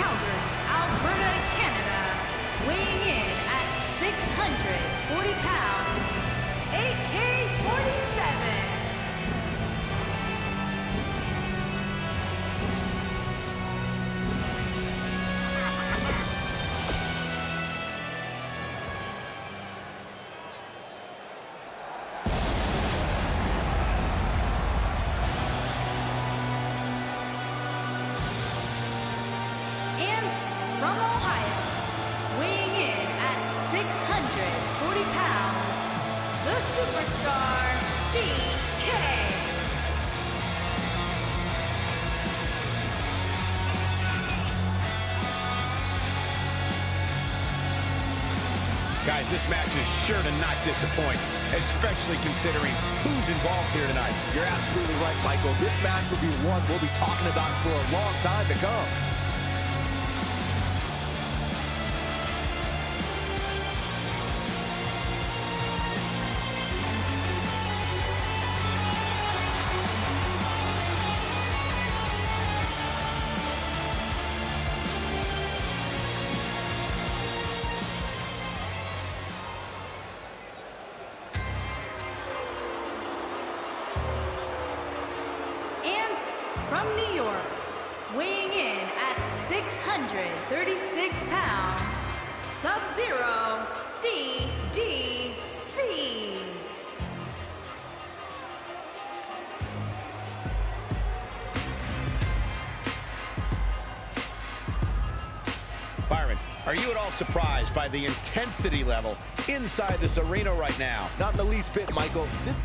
Calgary, Alberta, Canada, weighing in at 640 pounds, AK this match is sure to not disappoint, especially considering who's involved here tonight. You're absolutely right, Michael. This match will be one we'll be talking about for a long time to come. From New York, weighing in at 636 pounds, Sub-Zero CDC. Byron, are you at all surprised by the intensity level inside this arena right now? Not in the least bit, Michael. This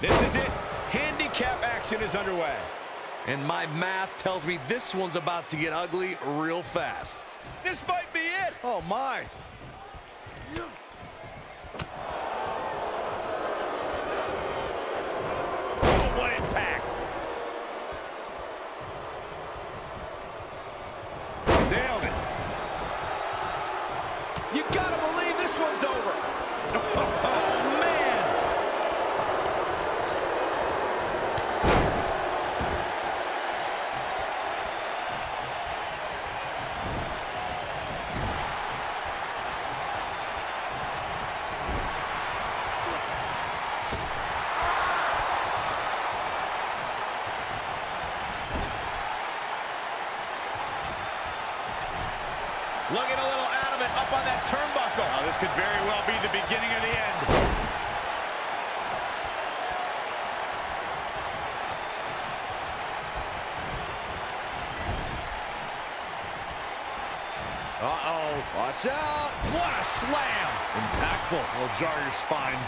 This is it. Handicap action is underway. And my math tells me this one's about to get ugly real fast. This might be it. Oh, my. Oh, what impact. Nailed it. You gotta believe this one's over. Oh, man. Looking a little out of it, up on that turnbuckle. Oh, this could very well be the beginning of the end. Uh-oh. Watch out. What a slam! Impactful. Will jar your spine.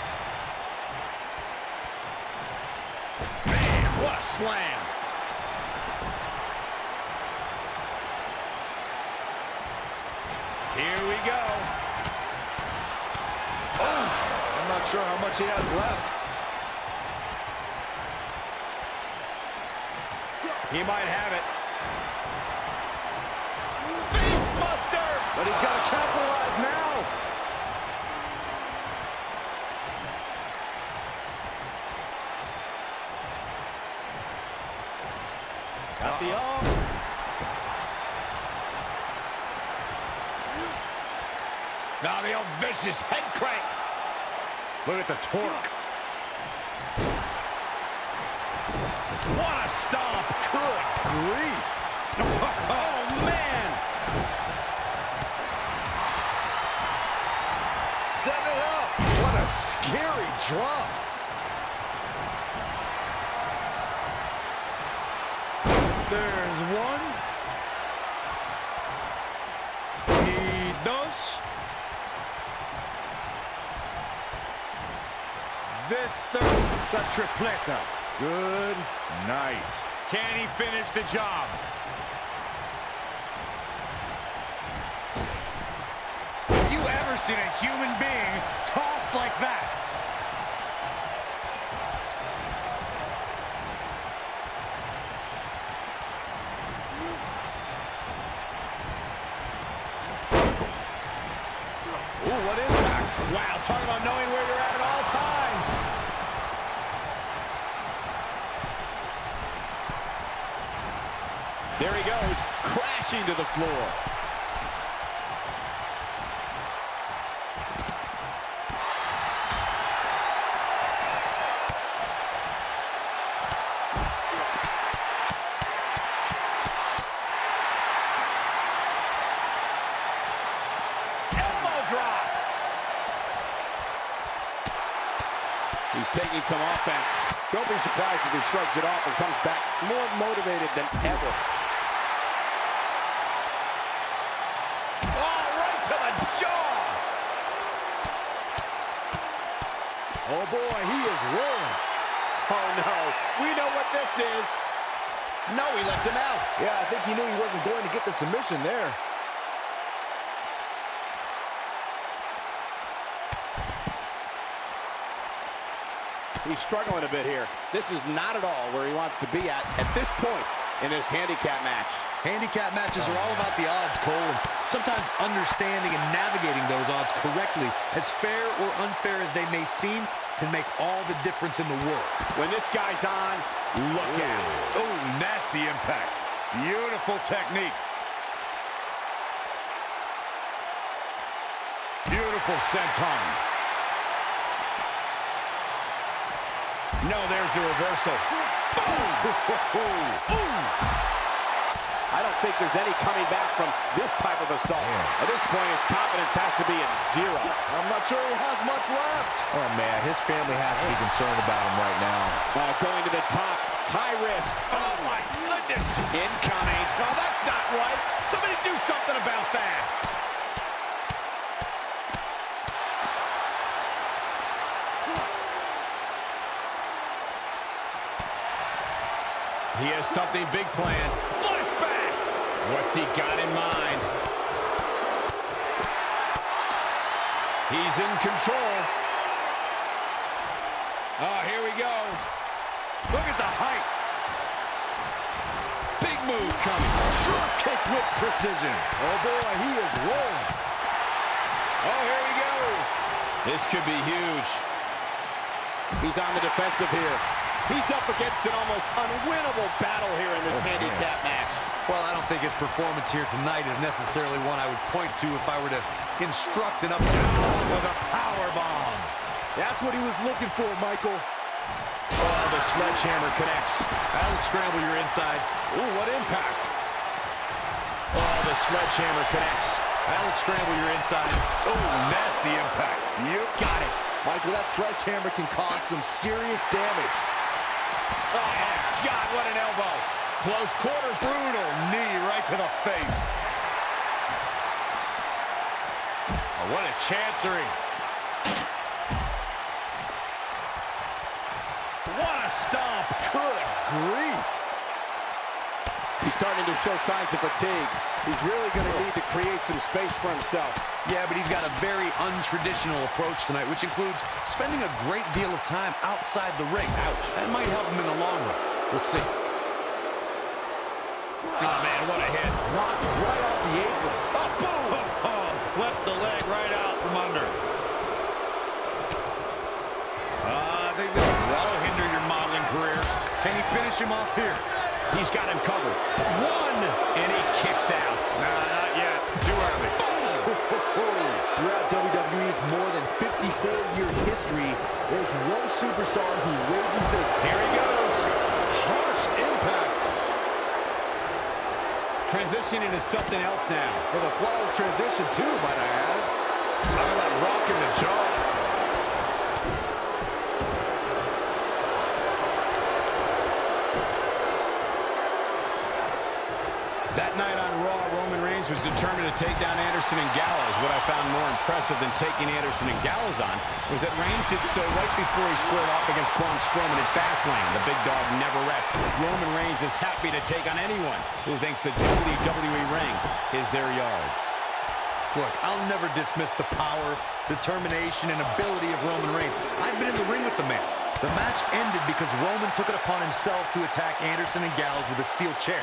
Man, what a slam! Here we go. Oh, I'm not sure how much he has left. He might have it. Face buster! But he's got to capitalize now. Got the arm. Now the old vicious head crank. Look at the torque. What a stomp. Good grief. Oh, man. Set it up. What a scary drop. There's one. This third, the tripleta. Good night. Can he finish the job? Have You ever seen a human being tossed like that. Ooh, what impact. Wow, talk about knowing where you're at at all times. There he goes, crashing to the floor. He's taking some offense. Don't be surprised if he shrugs it off and comes back more motivated than ever. Oh, right to the jaw. Oh boy, he is rolling. Oh no, we know what this is. No, he lets him out. Yeah, I think he knew he wasn't going to get the submission there. He's struggling a bit here. This is not at all where he wants to be at at this point in this handicap match. Handicap matches are all about the odds, Cole, sometimes understanding and navigating those odds correctly, as fair or unfair as they may seem, can make all the difference in the world. When this guy's on, look out. Oh, nasty impact. Beautiful technique. Beautiful senton. No, there's the reversal. I don't think there's any coming back from this type of assault. At this point, his confidence has to be at zero. I'm not sure he has much left. Oh, man, his family has to be concerned about him right now. Uh, going to the top, high risk. Oh, my goodness. Incoming. Oh, that's not right. Somebody do something about that. He has something big planned. Flashback. What's he got in mind? He's in control. Oh, here we go. Look at the height. Big move coming. Drop kick with precision. Oh, boy, he is rolling. Oh, here we go. This could be huge. He's on the defensive here. He's up against an almost unwinnable battle here in this oh, handicap match. Well, I don't think his performance here tonight is necessarily one I would point to if I were to instruct an up with a power bomb. That's what he was looking for, Michael. Oh, the sledgehammer connects. That'll scramble your insides. Ooh, what impact. Oh, the sledgehammer connects. That'll scramble your insides. Oh, nasty impact. You got it. Michael, that sledgehammer can cause some serious damage. Oh, my God, what an elbow. Close quarters. Brutal knee right to the face. Oh, what a chancery. What a stomp. Good grief. He's starting to show signs of fatigue. He's really going to need to create some space for himself. Yeah, but he's got a very untraditional approach tonight, which includes spending a great deal of time outside the ring. Ouch. That might help him in the long run. We'll see. Oh, man, what a hit. Knocked right off the apron. Oh, boom. Oh, swept the leg right out from under. Uh, I think this will hinder your modeling career. Can he finish him off here? He's got him covered. One, and he kicks out. Nah, not yet. Too early. Throughout WWE's more than 54-year history, there's one superstar who raises their... Here he goes. Harsh impact. Transitioning to something else now. With a flawless transition, too, might I add. Talk about rocking the jaw. That night on Raw, Roman Reigns was determined take down Anderson and Gallows. What I found more impressive than taking Anderson and Gallows on was that Reigns did so right before he squared off against Braun Strowman in Fastlane. The big dog never rests. Roman Reigns is happy to take on anyone who thinks the WWE ring is their yard. Look, I'll never dismiss the power, determination, and ability of Roman Reigns. I've been in the ring with the man. The match ended because Roman took it upon himself to attack Anderson and Gallows with a steel chair,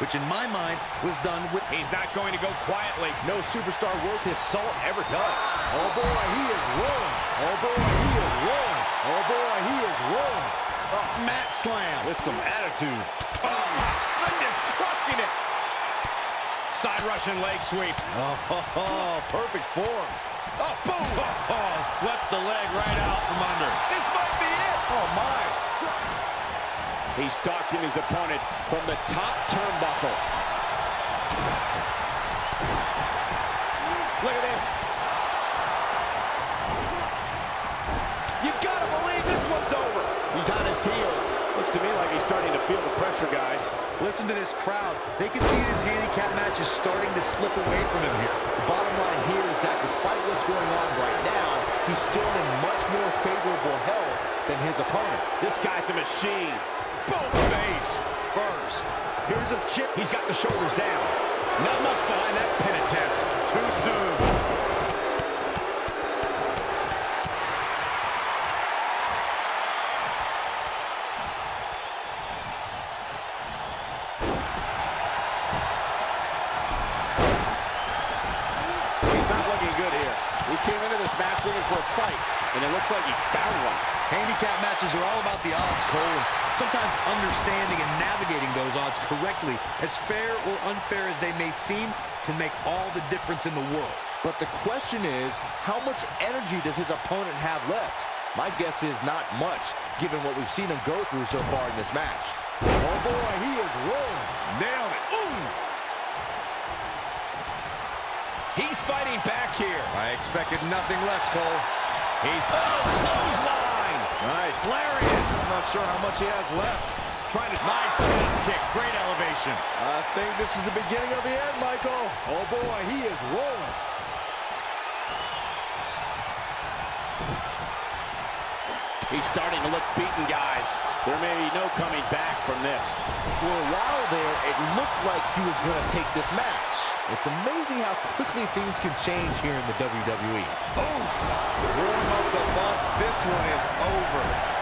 which in my mind was done with... He's not going to go quietly. No superstar worth his salt ever does. Oh, boy, he is rolling. Oh, boy, he is rolling. Oh, boy, he is rolling. Oh, mat slam. With some attitude. Oh, my goodness, crushing it. Side Russian leg sweep. Oh, oh, oh perfect form. Oh, boom! Oh, oh, swept the leg right out from under. This might be it. Oh, my. He's stalking his opponent from the top turnbuckle. Look at this. You gotta believe this one's over. He's on his heels. Looks to me like he's starting to feel the pressure, guys. Listen to this crowd. They can see this handicap match is starting to slip away from him here. The bottom line here is that despite what's going on right now, he's still in much more favorable health than his opponent. This guy's a machine. Boom face first. Here's his chip. He's got the shoulders down. Not much behind that pin attempt. Too soon. He's not looking good here. He came into this match looking for a fight, and it looks like he found one. Handicap matches are all about the odds, Cole, and sometimes understanding and navigating those odds correctly, as fair or unfair as they may seem, can make all the difference in the world. But the question is, how much energy does his opponent have left? My guess is not much, given what we've seen him go through so far in this match. Oh boy, he is rolling. Nailed it. Ooh. He's fighting back here. I expected nothing less, Cole. He's oh, clothesline. Nice. Lariat. I'm not sure how much he has left. Trying to nice calf kick. Great elevation. I think this is the beginning of the end, Michael. Oh boy, he is rolling. He's starting to look beaten, guys. There may be no coming back from this. For a while there, it looked like he was going to take this match. It's amazing how quickly things can change here in the WWE. Oof. Warm up the bus. This one is over.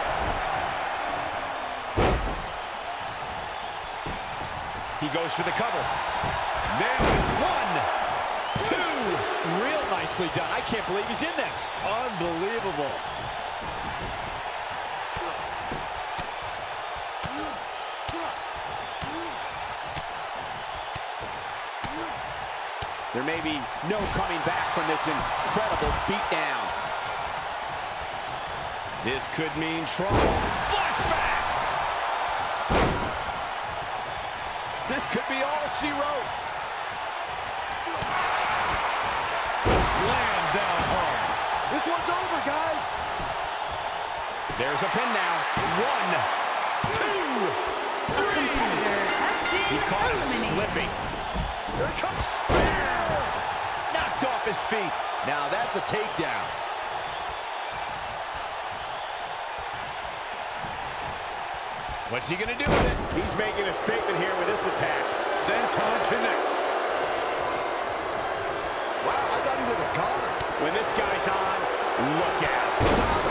He goes for the cover. It. One, two. Real nicely done. I can't believe he's in this. Unbelievable. There may be no coming back from this incredible beatdown. This could mean trouble. Flashback! Could be all she wrote. Slam down hard. This one's over, guys. There's a pin now. One, two, A competitor has been he caught him eliminated. slipping. Here it comes. Spear. Knocked off his feet. Now that's a takedown. What's he going to do with it? He's making a statement here with this attack. Senton connects. Wow, I thought he was a goner. When this guy's on, look out.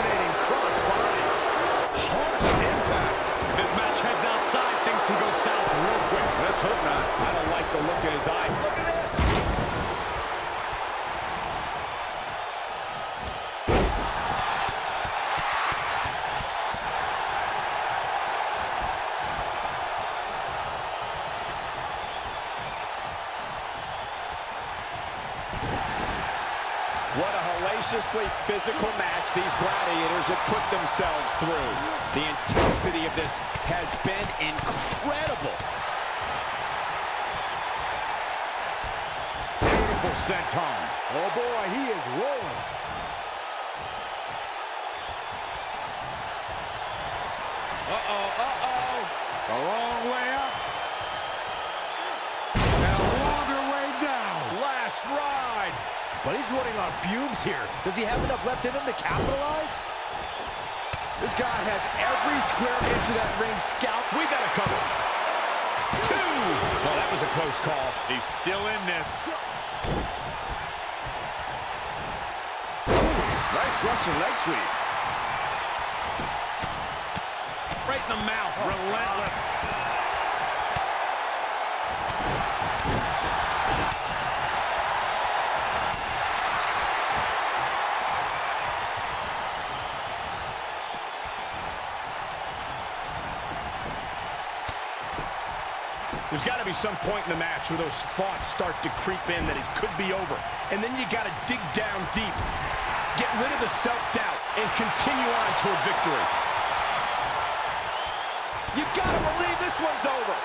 Physical match these gladiators have put themselves through. The intensity of this has been incredible. Beautiful senton. Oh boy, he is rolling. He's running on fumes here. Does he have enough left in him to capitalize? This guy has every square inch of that ring scalp. We got to cover. Two! Well, that was a close call. He's still in this. Nice Russian leg sweep. Right in the mouth. Oh, Relentless. Got to be some point in the match where those thoughts start to creep in that it could be over. And then you got to dig down deep, get rid of the self-doubt, and continue on to a victory. You got to believe this one's over.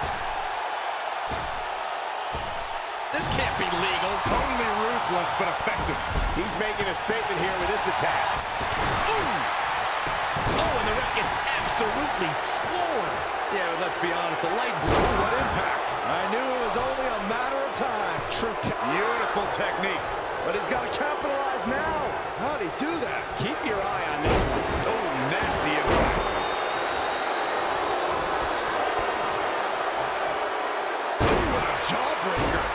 This can't be legal. Totally ruthless, but effective. He's making a statement here with this attack. Ooh! Oh, and the ref gets absolutely floored. Yeah, but let's be honest, the light blue, what impact? I knew it was only a matter of time. True te Beautiful technique. But he's got to capitalize now. How'd he do that? Keep your eye on this one. Oh, nasty impact. What a jawbreaker.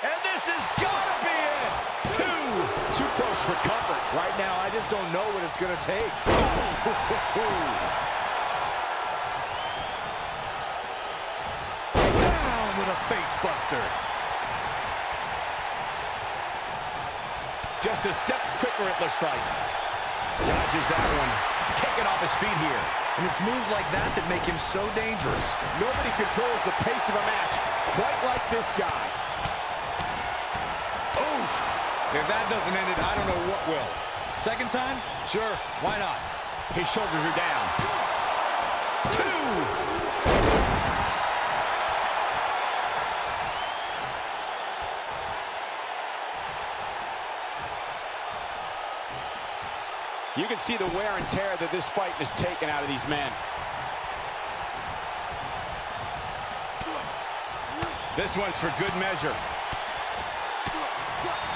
And this has got to be it. Two. Too close for comfort. Right now, I don't know what it's going to take. Down with a face buster. Just a step quicker, it looks like. Dodges that one. Taking off his feet here. And it's moves like that that make him so dangerous. Nobody controls the pace of a match quite like this guy. Oof! If that doesn't end it, I don't know what will. Second time? Sure, why not? His shoulders are down. Two. You can see the wear and tear that this fight has taken out of these men. This one's for good measure.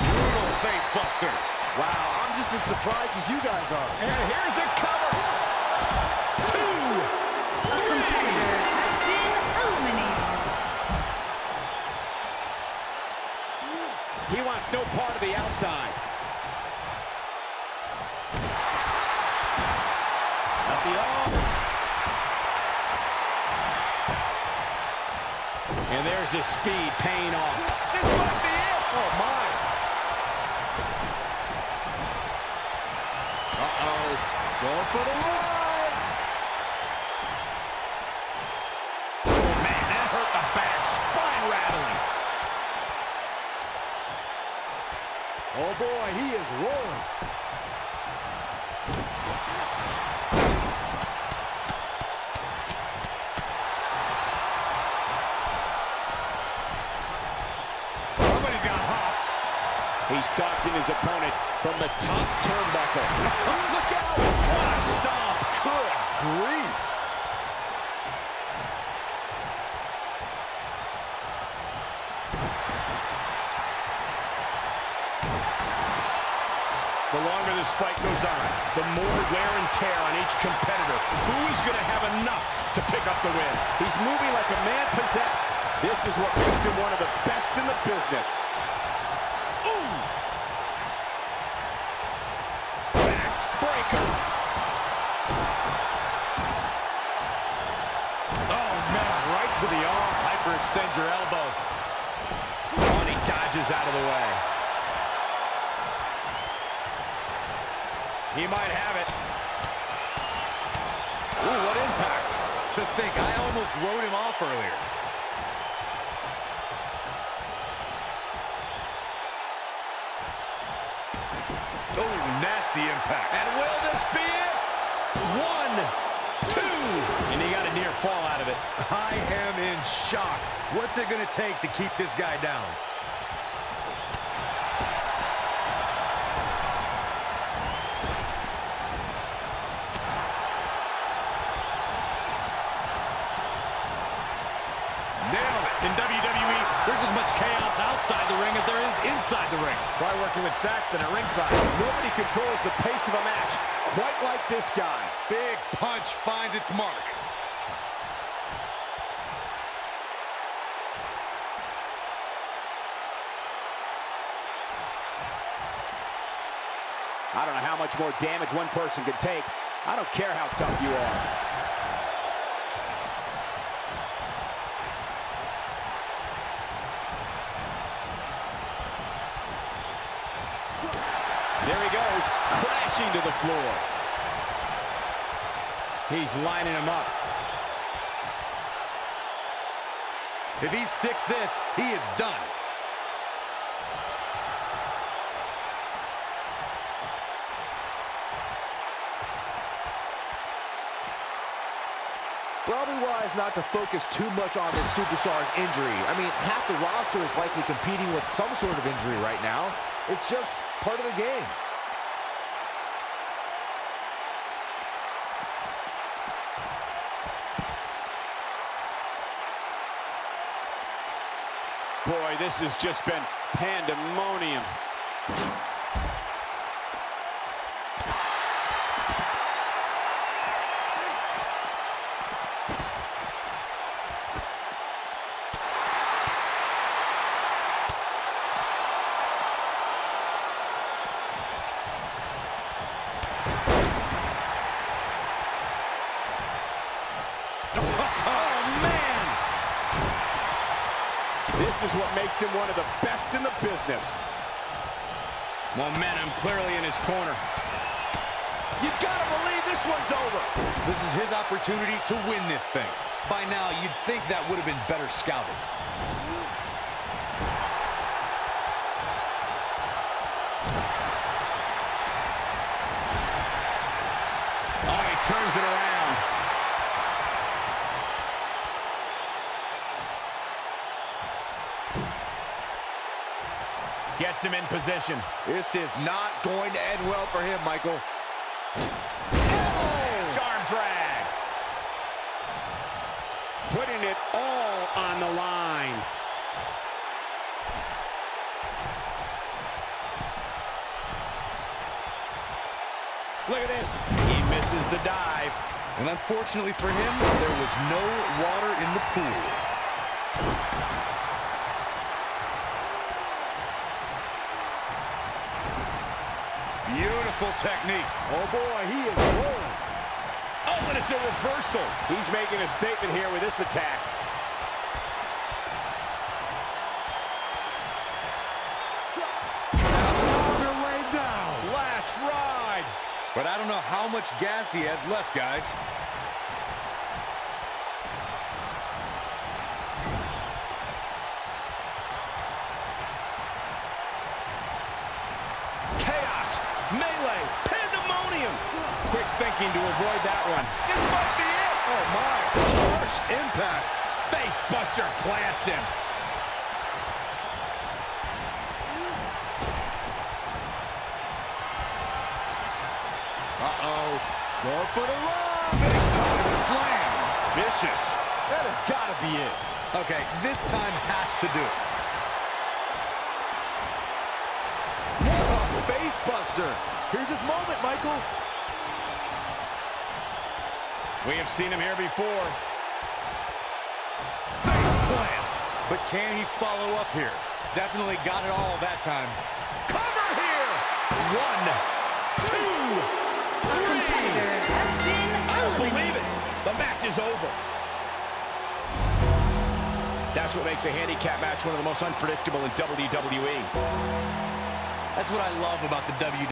Brutal face buster. Wow, just as surprised as you guys are. And here's a cover. Two. A competitor has. He wants no part of the outside. Up the arm. And there's his speed paying off. This might be it. Oh, my. Going for the ride. Oh, man, that hurt the back. Spine rattling. Oh, boy, he is rolling. Somebody's got hops. He's stalking his opponent from the top turnbuckle. Look out. What a stomp. Good grief. The longer this fight goes on, the more wear and tear on each competitor. Who is going to have enough to pick up the win? He's moving like a man possessed. This is what makes him one of the best in the business. Hyperextend your elbow. And he dodges out of the way. He might have it. Ooh, what impact. To think, I almost wrote him off earlier. Oh, nasty impact. And will this be it? One, he got a near fall out of it. I am in shock. What's it going to take to keep this guy down? In WWE, there's as much chaos outside the ring as there is inside the ring. Try working with Saxton at ringside. Nobody controls the pace of a match quite like this guy. Big punch finds its mark. I don't know how much more damage one person can take. I don't care how tough you are. There he goes, crashing to the floor. He's lining him up. If he sticks this, he is done. Probably wise not to focus too much on this superstar's injury. I mean, half the roster is likely competing with some sort of injury right now. It's just part of the game. Boy, this has just been pandemonium. Oh, man! This is what makes him one of the best in the business. Momentum clearly in his corner. You gotta believe this one's over. This is his opportunity to win this thing. By now, you'd think that would have been better scouted. Oh, he turns it around. Gets him in position. This is not going to end well for him, Michael. Arm drag. Putting it all on the line. Look at this. He misses the dive. And unfortunately for him, there was no water in the pool. Beautiful technique. Oh, boy, he is rolling. Oh, and it's a reversal. He's making a statement here with this attack. Much gas he has left, guys. Chaos. Melee. Pandemonium. Quick thinking to avoid that one. This might be it. Oh, my. Harsh impact. Face buster plants him. Uh-oh. Going for the run. Big time slam. Vicious. That has got to be it. Okay, this time has to do it. What a face buster. Here's his moment, Michael. We have seen him here before. Face plant. But can he follow up here? Definitely got it all that time. Cover here. One, match is over. That's what makes a handicap match one of the most unpredictable in WWE. That's what I love about the WWE.